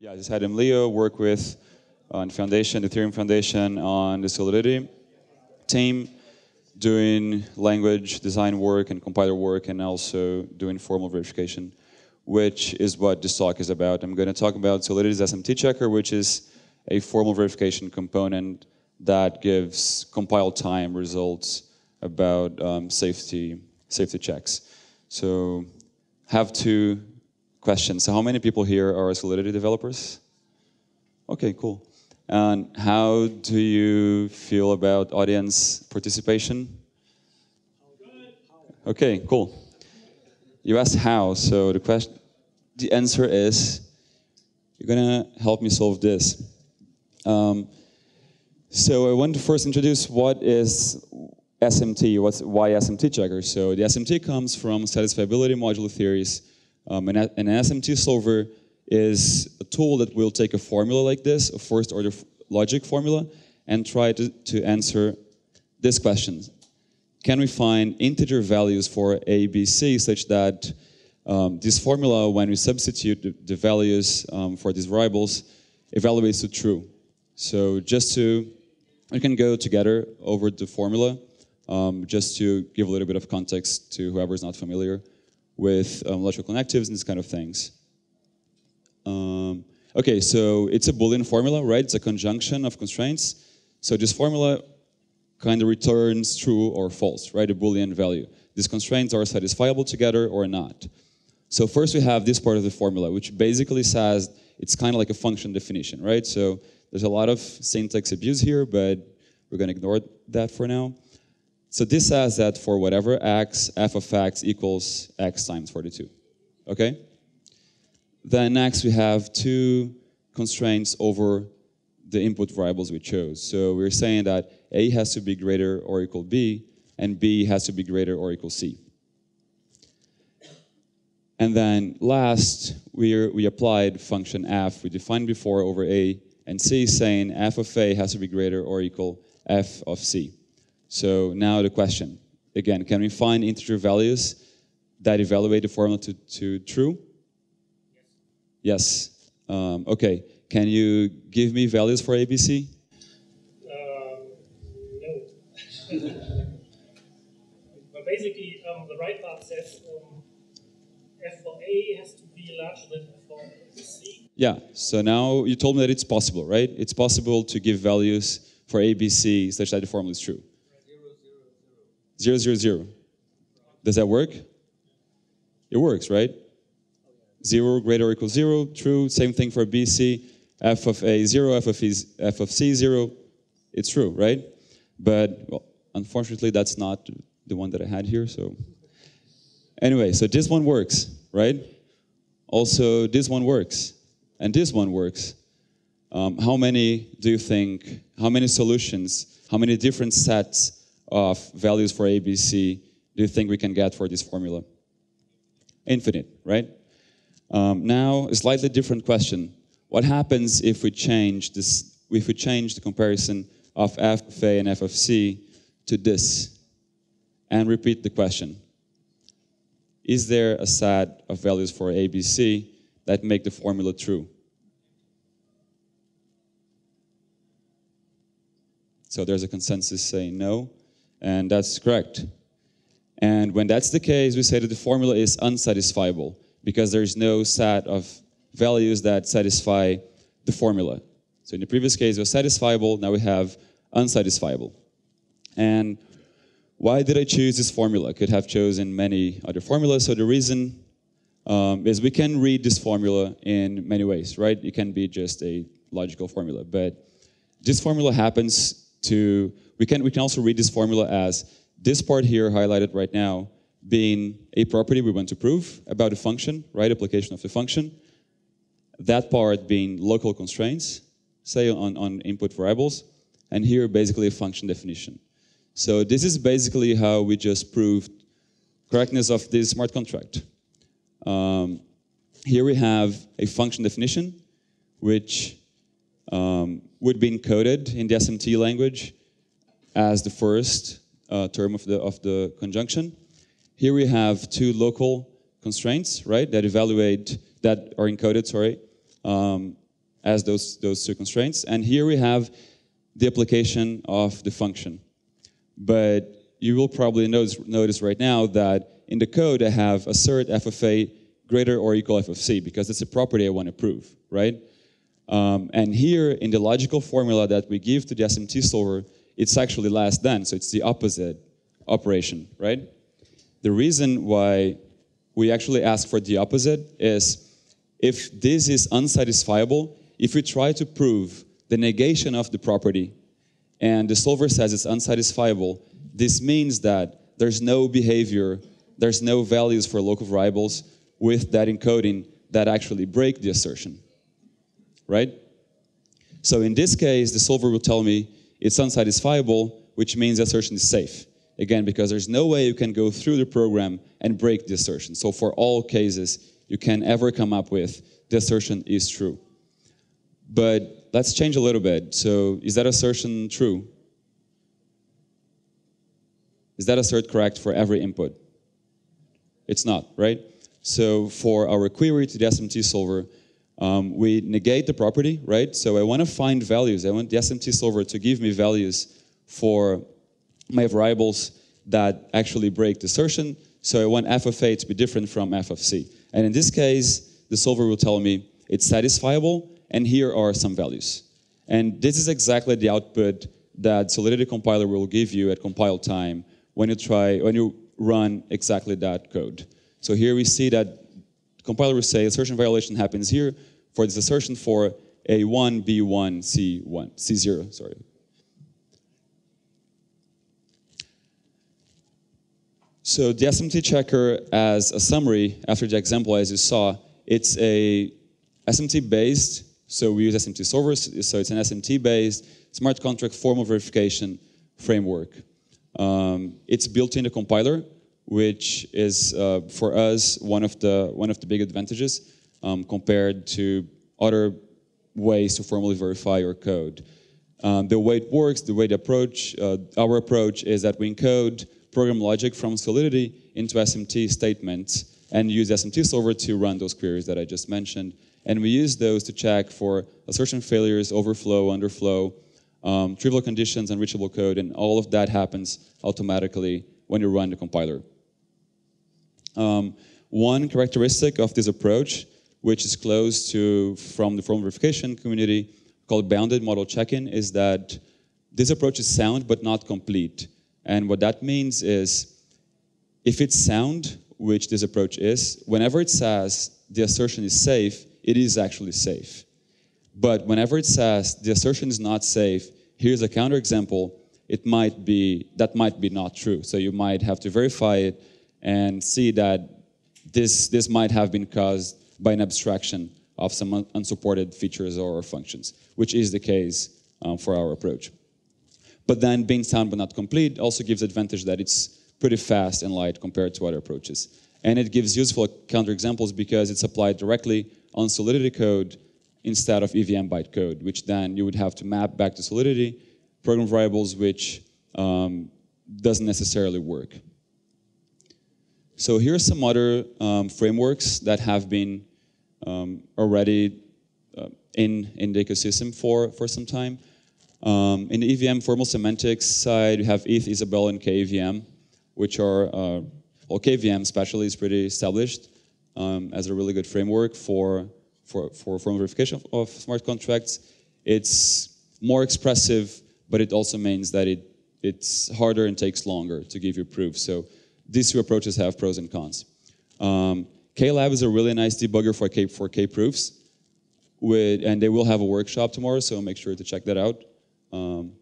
Yeah, I just had him Leo work with on Foundation, Ethereum Foundation, on the Solidity team, doing language design work and compiler work, and also doing formal verification, which is what this talk is about. I'm going to talk about Solidity's SMT checker, which is a formal verification component that gives compile time results about um, safety safety checks. So, have two questions. So, how many people here are Solidity developers? Okay, cool. And how do you feel about audience participation? Okay, cool. You asked how, so the question, the answer is, you're gonna help me solve this. Um, so I want to first introduce what is SMT, what's, why SMT checker. So the SMT comes from satisfiability modulo theories. Um, an, an SMT solver is a tool that will take a formula like this, a first order logic formula, and try to, to answer this question. Can we find integer values for A, B, C such that um, this formula, when we substitute the, the values um, for these variables, evaluates to true? So just to we can go together over the formula um, just to give a little bit of context to whoever is not familiar with um, logical connectives and these kind of things. Um, okay, so it's a Boolean formula, right? It's a conjunction of constraints. So this formula kind of returns true or false, right? A Boolean value. These constraints are satisfiable together or not. So first we have this part of the formula, which basically says it's kind of like a function definition, right? So there's a lot of syntax abuse here, but we're going to ignore that for now. So this says that for whatever x, f of x equals x times 42. Okay? Then next we have two constraints over the input variables we chose. So we're saying that a has to be greater or equal b, and b has to be greater or equal c. And then last, we, we applied function f we defined before over a and C saying f of A has to be greater or equal f of C. So now the question, again, can we find integer values that evaluate the formula to, to true? Yes. Um, okay, can you give me values for ABC? Um, no. but basically, um, the right part says um, f for A has to be larger than f for C. Yeah, so now you told me that it's possible, right? It's possible to give values for ABC such that the formula is true. Zero, zero, zero. Does that work? It works, right? Zero greater or equal zero, true. Same thing for BC. F of A zero, F of, e, F of C zero. It's true, right? But well, unfortunately, that's not the one that I had here. So anyway, so this one works, right? Also, this one works and this one works. Um, how many do you think, how many solutions, how many different sets of values for ABC do you think we can get for this formula? Infinite, right? Um, now, a slightly different question. What happens if we change this, if we change the comparison of f of a and f of c to this? And repeat the question. Is there a set of values for ABC that make the formula true. So there's a consensus saying no, and that's correct. And when that's the case, we say that the formula is unsatisfiable because there's no set of values that satisfy the formula. So in the previous case, it was satisfiable, now we have unsatisfiable. And why did I choose this formula? I could have chosen many other formulas. So the reason um, is we can read this formula in many ways, right? It can be just a logical formula, but this formula happens to, we can, we can also read this formula as this part here highlighted right now being a property we want to prove about a function, right, application of the function. That part being local constraints, say on, on input variables, and here basically a function definition. So this is basically how we just proved correctness of this smart contract. Um, here we have a function definition, which um, would be encoded in the SMT language as the first uh, term of the, of the conjunction. Here we have two local constraints, right, that evaluate, that are encoded, sorry, um, as those, those two constraints. And here we have the application of the function. But you will probably notice, notice right now that in the code I have assert f of a greater or equal f of c because it's a property I want to prove, right? Um, and here in the logical formula that we give to the SMT solver, it's actually less than, so it's the opposite operation, right? The reason why we actually ask for the opposite is if this is unsatisfiable, if we try to prove the negation of the property and the solver says it's unsatisfiable, this means that there's no behavior, there's no values for local variables with that encoding that actually break the assertion, right? So in this case, the solver will tell me it's unsatisfiable, which means the assertion is safe. Again, because there's no way you can go through the program and break the assertion. So for all cases you can ever come up with, the assertion is true. But let's change a little bit. So is that assertion true? Is that assert correct for every input? It's not, right? So for our query to the SMT solver, um, we negate the property, right? So I want to find values. I want the SMT solver to give me values for my variables that actually break the assertion. So I want f of a to be different from f of c. And in this case, the solver will tell me it's satisfiable, and here are some values. And this is exactly the output that Solidity compiler will give you at compile time when you try, when you run exactly that code. So here we see that compiler will say assertion violation happens here for this assertion for A1, B1, C1, C0, sorry. So the SMT checker as a summary after the example as you saw, it's a SMT based, so we use SMT solvers, so it's an SMT based smart contract formal verification framework. Um, it's built in the compiler, which is uh, for us one of the one of the big advantages um, compared to other ways to formally verify your code. Um, the way it works, the way the approach, uh, our approach is that we encode program logic from Solidity into SMT statements and use SMT solver to run those queries that I just mentioned. And we use those to check for assertion failures, overflow, underflow, um, trivial conditions, unreachable code, and all of that happens automatically when you run the compiler. Um, one characteristic of this approach, which is close to from the formal verification community, called bounded model checking, is that this approach is sound but not complete. And what that means is, if it's sound, which this approach is, whenever it says the assertion is safe, it is actually safe. But whenever it says the assertion is not safe, here's a counterexample, it might be, that might be not true. So you might have to verify it and see that this, this might have been caused by an abstraction of some unsupported features or functions, which is the case um, for our approach. But then being sound but not complete also gives advantage that it's pretty fast and light compared to other approaches. And it gives useful counterexamples because it's applied directly on Solidity code instead of EVM bytecode, which then you would have to map back to Solidity program variables, which um, doesn't necessarily work. So here are some other um, frameworks that have been um, already uh, in, in the ecosystem for, for some time. Um, in the EVM formal semantics side, you have ETH, Isabelle, and KVM, which are, uh, well, KVM especially is pretty established um, as a really good framework for, for, for formal verification of smart contracts. It's more expressive, but it also means that it, it's harder and takes longer to give you proof. So these two approaches have pros and cons. Um, KLab is a really nice debugger for K, for K proofs, with, and they will have a workshop tomorrow, so make sure to check that out. Um,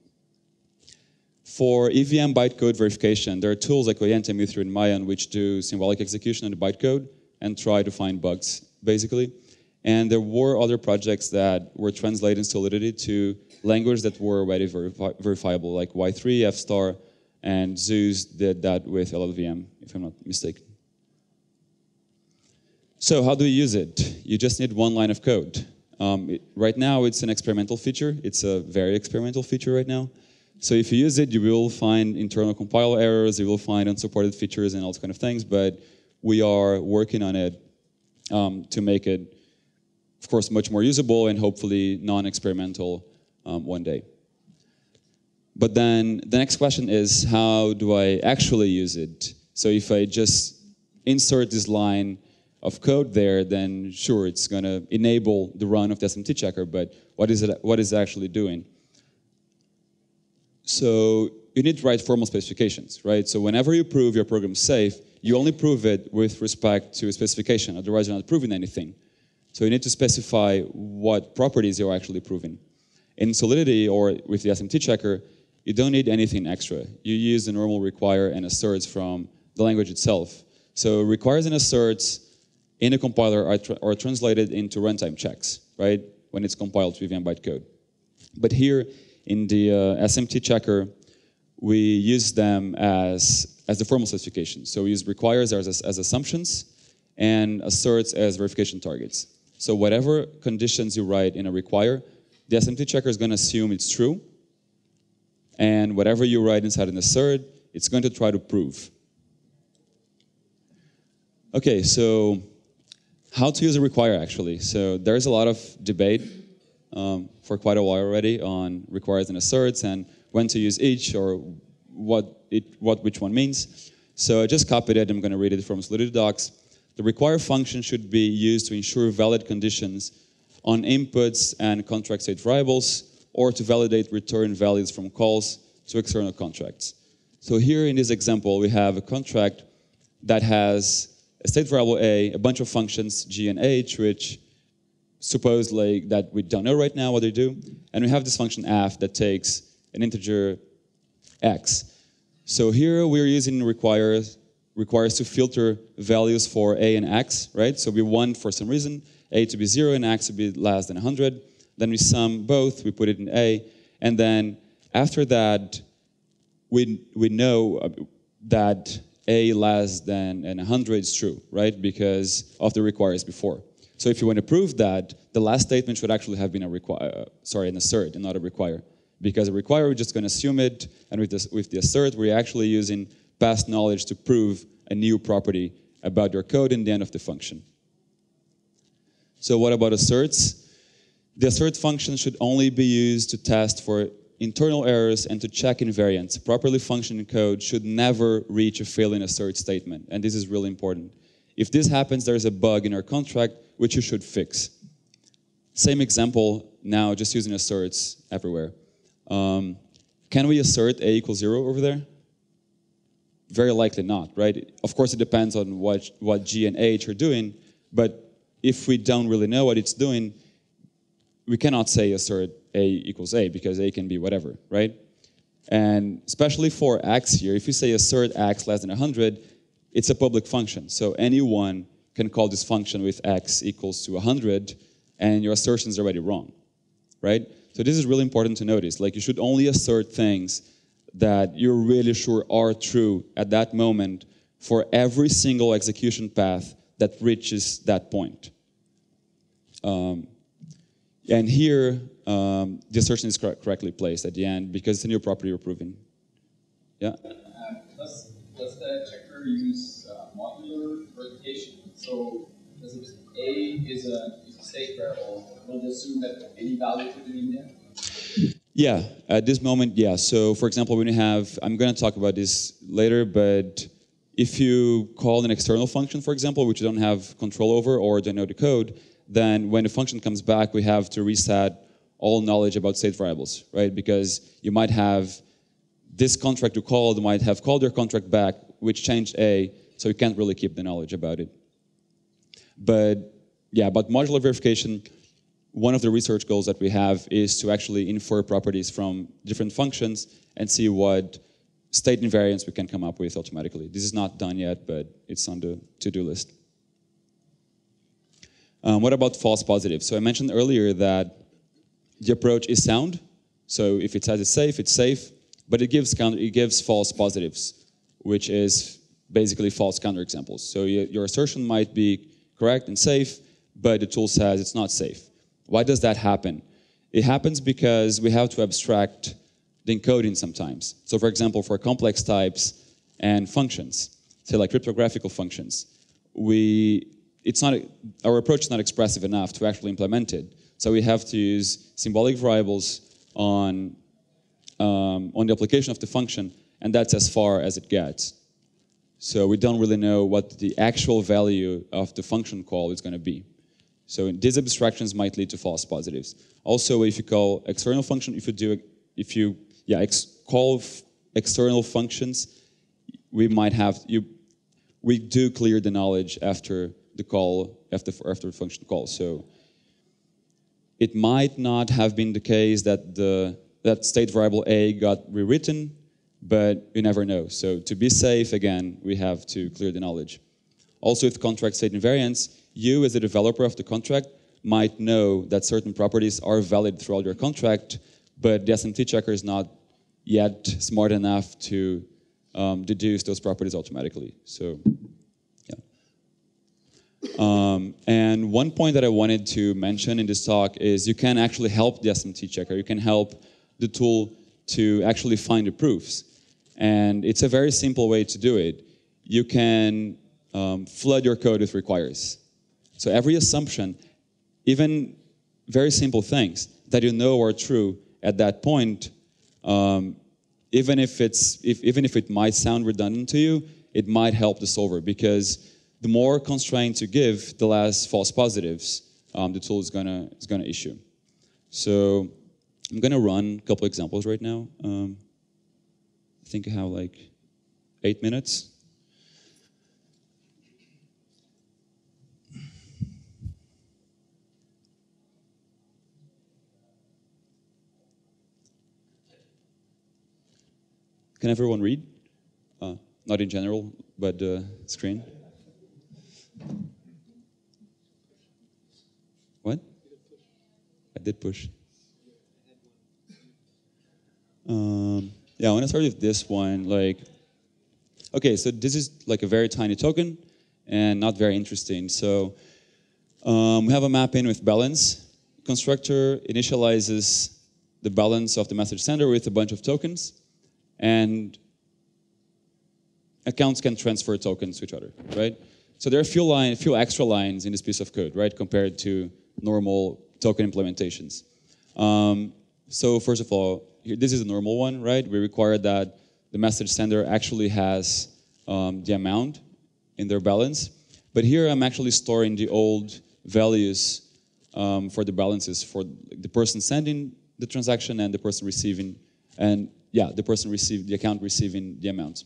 for EVM bytecode verification, there are tools like Oyente, Mythril, and Maian which do symbolic execution on the bytecode and try to find bugs, basically. And there were other projects that were translating Solidity to language that were already verifi verifiable, like Why3, FStar, and Zeus did that with LLVM, if I'm not mistaken. So how do you use it? You just need one line of code. Um, it, right now, it's an experimental feature. It's a very experimental feature right now. So if you use it, you will find internal compiler errors, you will find unsupported features and all those kind of things, but we are working on it um, to make it of course, much more usable and hopefully non-experimental um, one day. But then the next question is, how do I actually use it? So if I just insert this line of code there, then sure, it's going to enable the run of the SMT checker, but what is it, what is it actually doing? So you need to write formal specifications, right? So whenever you prove your program safe, you only prove it with respect to a specification, otherwise you're not proving anything. So you need to specify what properties you're actually proving. In Solidity or with the SMT checker, you don't need anything extra. You use the normal require and asserts from the language itself. So requires and asserts in a compiler are, tra are translated into runtime checks, right? When it's compiled to EVM bytecode. But here in the uh, SMT checker, we use them as, as the formal specification. So we use requires as, as assumptions and asserts as verification targets. So whatever conditions you write in a require, the SMT checker is going to assume it's true. And whatever you write inside an assert, it's going to try to prove. Okay, so how to use a require actually. So there's a lot of debate um, for quite a while already on requires and asserts and when to use each or what, it, what which one means. So I just copied it. I'm going to read it from Solidity docs. The require function should be used to ensure valid conditions on inputs and contract state variables or to validate return values from calls to external contracts. So here in this example, we have a contract that has a state variable A, a bunch of functions G and H, which suppose like that we don't know right now what they do, and we have this function f that takes an integer x. So here we're using requires requires to filter values for a and x, right? So we want for some reason a to be zero and x to be less than 100. Then we sum both, we put it in a, and then after that, we we know uh, that a less than 100 is true, right? Because of the requires before. So if you want to prove that, the last statement should actually have been a require, uh, sorry, an assert and not a require. Because a require, we're just going to assume it, and with, this, with the assert, we're actually using past knowledge to prove a new property about your code in the end of the function. So what about asserts? The assert function should only be used to test for internal errors and to check invariants. Properly functioning code should never reach a failing assert statement, and this is really important. If this happens, there's a bug in our contract which you should fix. Same example now, just using asserts everywhere. Um, can we assert a equals zero over there? Very likely not, right? Of course, it depends on what, what G and H are doing, but if we don't really know what it's doing, we cannot say assert a equals a because a can be whatever, right? And especially for x here, if you say assert x less than 100, it's a public function. So anyone can call this function with x equals to 100, and your assertion is already wrong, right? So this is really important to notice. Like you should only assert things that you're really sure are true at that moment for every single execution path that reaches that point. Um, and here, um, the assertion is cor correctly placed at the end because it's a new property you're proving. Yeah? Uh, does, does the checker use uh, modular verification? So, does it, A is a, is a state variable, will it assume that any value could be in there? Yeah, at this moment, yeah. So, for example, when you have, I'm going to talk about this later, but if you call an external function, for example, which you don't have control over or don't know the code, then when the function comes back, we have to reset all knowledge about state variables, right? Because you might have this contract you called might have called your contract back, which changed A, so you can't really keep the knowledge about it. But yeah, about modular verification, one of the research goals that we have is to actually infer properties from different functions and see what state invariants we can come up with automatically. This is not done yet, but it's on the to-do list. Um, what about false positives? So I mentioned earlier that the approach is sound. So if it says it's safe, it's safe, but it gives counter, it gives false positives, which is basically false counterexamples. So your assertion might be correct and safe, but the tool says it's not safe. Why does that happen? It happens because we have to abstract the encoding sometimes. So for example, for complex types and functions, say like cryptographical functions, we it's not our approach is not expressive enough to actually implement it. So we have to use symbolic variables on um, on the application of the function, and that's as far as it gets. So we don't really know what the actual value of the function call is going to be. So these abstractions might lead to false positives. Also, if you call external function, if you do, if you yeah ex call external functions, we might have you. We do clear the knowledge after the call after after function call. So it might not have been the case that the that state variable a got rewritten, but you never know. So to be safe, again, we have to clear the knowledge. Also, with contract state invariance, you as a developer of the contract might know that certain properties are valid throughout your contract, but the SMT checker is not yet smart enough to um, deduce those properties automatically. So. Um, and one point that I wanted to mention in this talk is you can actually help the SMT checker. You can help the tool to actually find the proofs. And it's a very simple way to do it. You can um, flood your code with requires. So every assumption, even very simple things that you know are true at that point, um, even if it's if, even if it might sound redundant to you, it might help the solver because the more constraints you give, the less false positives um, the tool is gonna is gonna issue. So I'm gonna run a couple examples right now. Um, I think I have like eight minutes. Can everyone read? Uh, not in general, but the screen. What? I did push. Um, yeah, I want to start with this one. Like, okay, so this is like a very tiny token and not very interesting. So um, we have a mapping with balance. Constructor initializes the balance of the message sender with a bunch of tokens, and accounts can transfer tokens to each other, right? So there are a few line, a few extra lines in this piece of code, right, compared to normal token implementations. Um, so first of all, here, this is a normal one, right? We require that the message sender actually has um, the amount in their balance. But here I'm actually storing the old values um, for the balances for the person sending the transaction and the person receiving, and yeah, the person received the account receiving the amount.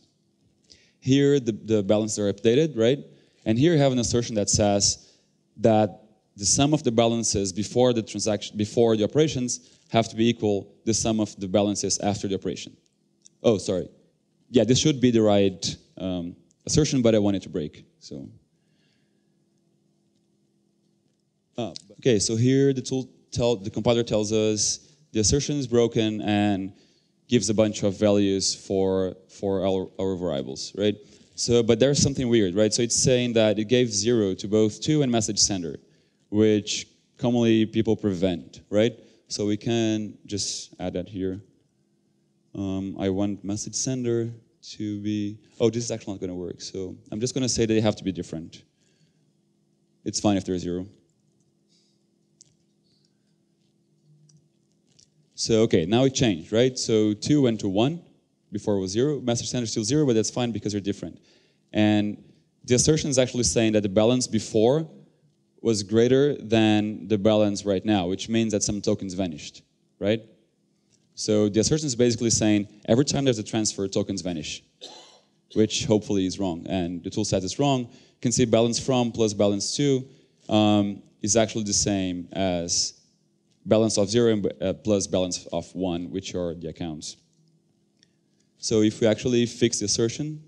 Here the, the balances are updated, right? And here you have an assertion that says that the sum of the balances before the transaction, before the operations have to be equal the sum of the balances after the operation. Oh, sorry. Yeah, this should be the right um, assertion, but I wanted to break. So, uh, okay. So here the tool tell the compiler tells us the assertion is broken and gives a bunch of values for for our, our variables, right? So, but there's something weird, right? So it's saying that it gave zero to both to and message sender, which commonly people prevent, right? So we can just add that here. Um, I want message sender to be, oh, this is actually not going to work. So I'm just going to say they have to be different. It's fine if they're zero. So, okay, now it changed, right? So two went to one, before it was zero. Message sender is still zero, but that's fine because they're different. And the assertion is actually saying that the balance before was greater than the balance right now, which means that some tokens vanished, right? So the assertion is basically saying every time there's a transfer, tokens vanish, which hopefully is wrong. And the tool says it's wrong. You can see balance from plus balance to um, is actually the same as balance of zero and, uh, plus balance of one, which are the accounts. So if we actually fix the assertion,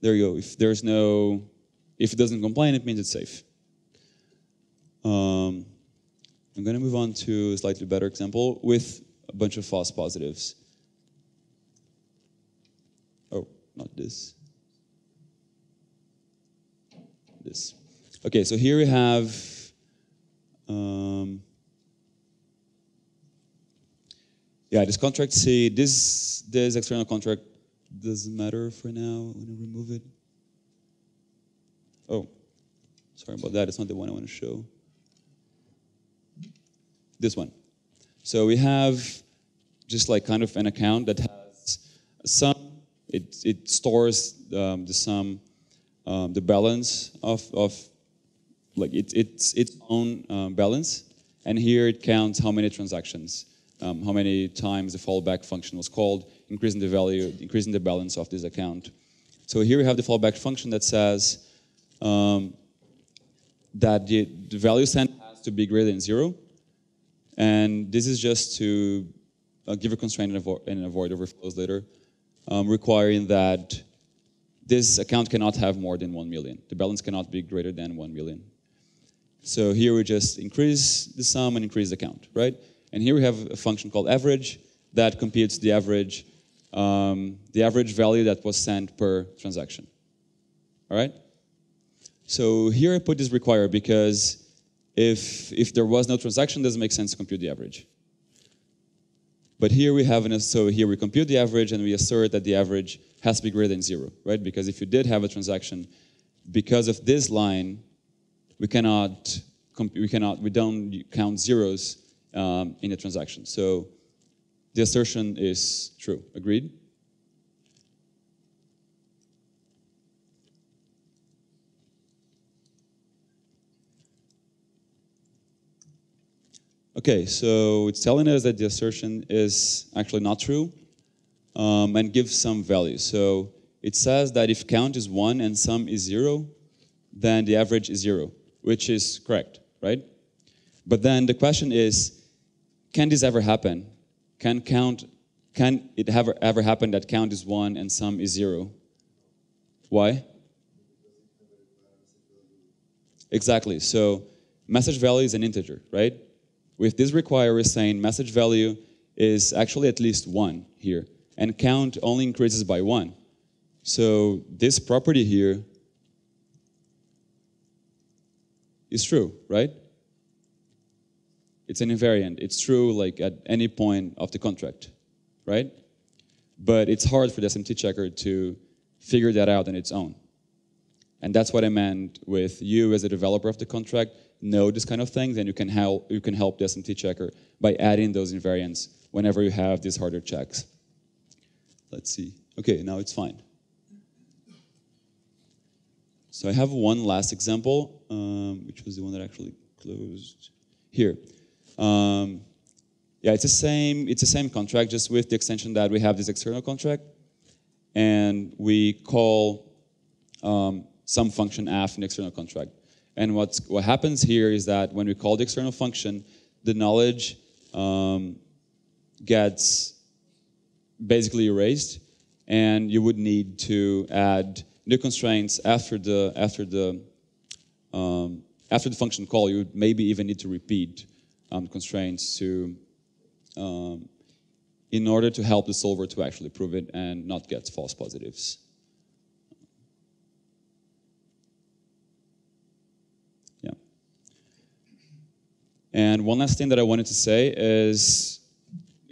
there you go. If there's no, if it doesn't complain, it means it's safe. Um, I'm going to move on to a slightly better example with a bunch of false positives. Oh, not this. This. Okay, so here we have um, yeah, this contract C, this this external contract doesn't matter for now. I'm gonna remove it. Oh, sorry about that. It's not the one I want to show. This one. So we have just like kind of an account that has a sum. It, it stores um, the sum, um, the balance of, of like it, it's its own um, balance. And here it counts how many transactions, um, how many times the fallback function was called, increasing the value, increasing the balance of this account. So here we have the fallback function that says um, that the, the value sent has to be greater than zero. And this is just to uh, give a constraint and avoid, and avoid overflows later, um, requiring that this account cannot have more than 1 million. The balance cannot be greater than 1 million. So here we just increase the sum and increase the count, right? And here we have a function called average that computes the average, um, the average value that was sent per transaction. All right? So here I put this require because if, if there was no transaction, doesn't make sense to compute the average. But here we have, an, so here we compute the average and we assert that the average has to be greater than zero, right? Because if you did have a transaction, because of this line, we cannot, we cannot, we don't count zeros um, in a transaction. So the assertion is true. Agreed? Okay, so it's telling us that the assertion is actually not true um, and gives some value. So it says that if count is 1 and sum is 0, then the average is 0, which is correct, right? But then the question is, can this ever happen? Can count, can it ever, ever happen that count is 1 and sum is 0? Why? Exactly. So message value is an integer, right? With this require, we're saying message value is actually at least one here, and count only increases by one. So this property here is true, right? It's an invariant. It's true like at any point of the contract, right? But it's hard for the SMT checker to figure that out on its own. And that's what I meant with you as a developer of the contract know this kind of things, and you can help you can help the SMT checker by adding those invariants whenever you have these harder checks. Let's see. Okay, now it's fine. So I have one last example, um, which was the one that actually closed here. Um, yeah, it's the same. It's the same contract, just with the extension that we have this external contract, and we call um, some function f in the external contract. And what's, what happens here is that when we call the external function, the knowledge um, gets basically erased, and you would need to add new constraints after the after the um, after the function call. You would maybe even need to repeat um, constraints to um, in order to help the solver to actually prove it and not get false positives. Yeah. And one last thing that I wanted to say is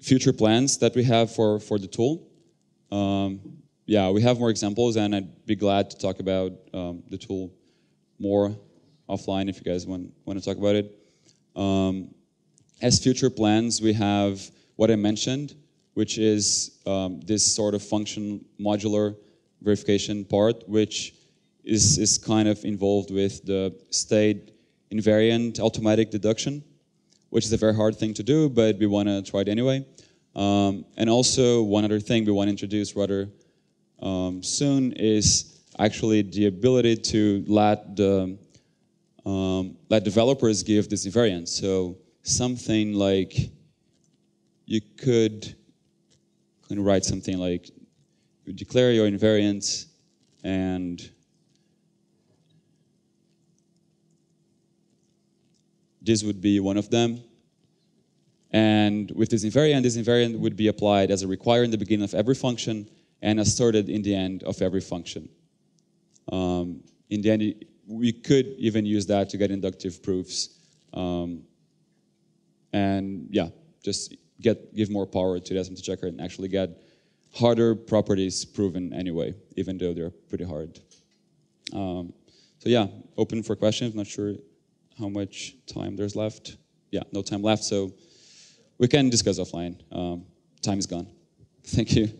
future plans that we have for, for the tool. Um, yeah, we have more examples, and I'd be glad to talk about um, the tool more offline if you guys want, want to talk about it. Um, as future plans, we have what I mentioned, which is um, this sort of function modular verification part, which is, is kind of involved with the state invariant automatic deduction which is a very hard thing to do, but we want to try it anyway. Um, and also, one other thing we want to introduce rather um, soon is actually the ability to let the um, let developers give this invariant. So something like you could, write something like you declare your invariant and This would be one of them. And with this invariant, this invariant would be applied as a require in the beginning of every function and asserted in the end of every function. Um, in the end, we could even use that to get inductive proofs. Um, and yeah, just get give more power to the SMT checker and actually get harder properties proven anyway, even though they're pretty hard. Um, so yeah, open for questions. Not sure how much time there's left. Yeah, no time left, so we can discuss offline. Um, time is gone. Thank you.